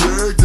jig.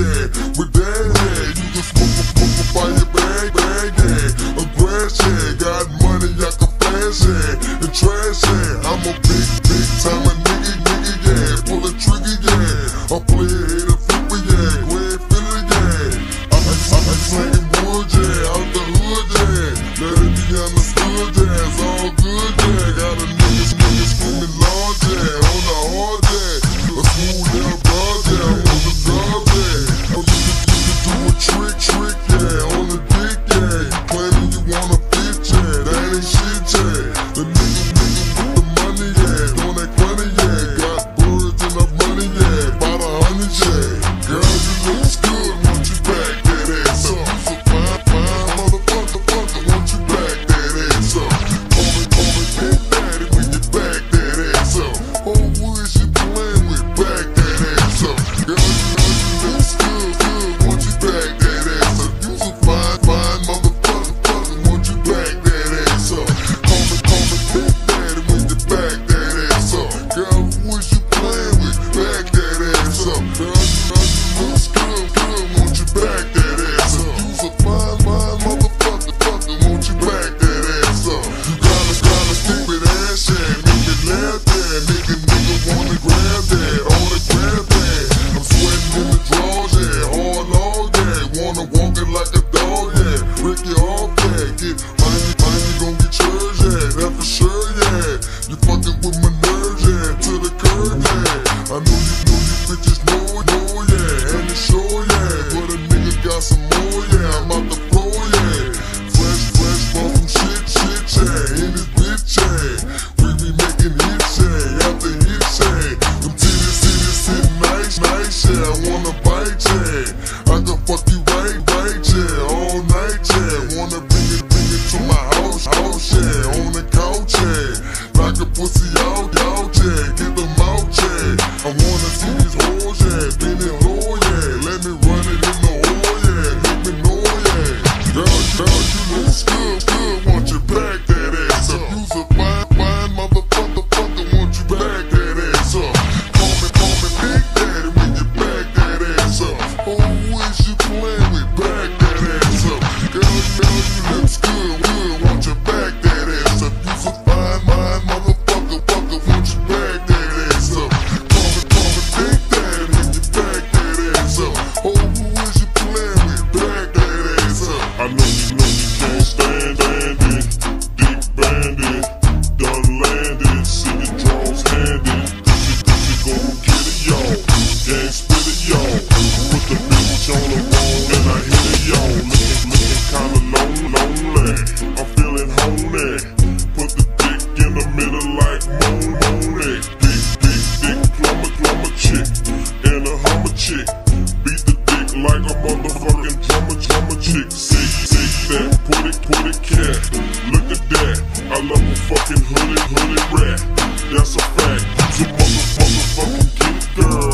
Level fucking hooded, hooded rat. That's a fact. So motherfucker, fucking get down.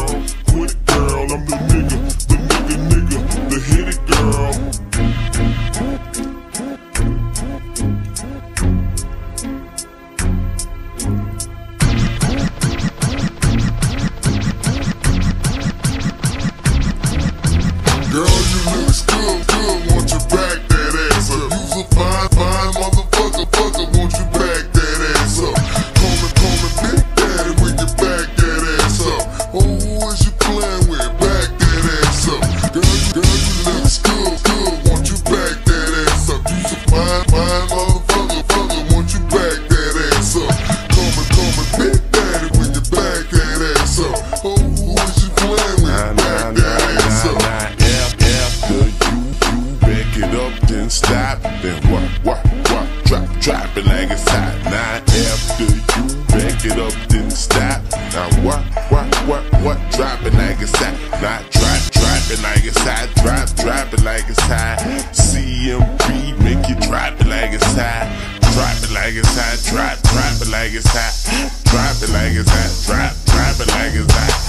then stop, then what, what, what, drop, drop it like it's hot. Now after you back it up, then stop. Now what, what, what, what, drop it like it's hot. Now drop, drop it like it's hot, drop, drop it like it's hot. CMB make you drop it like it's hot. Drop it like it's hot, drop, drop it like it's hot. Drop it like it's hot, drop, drop it like it's hot.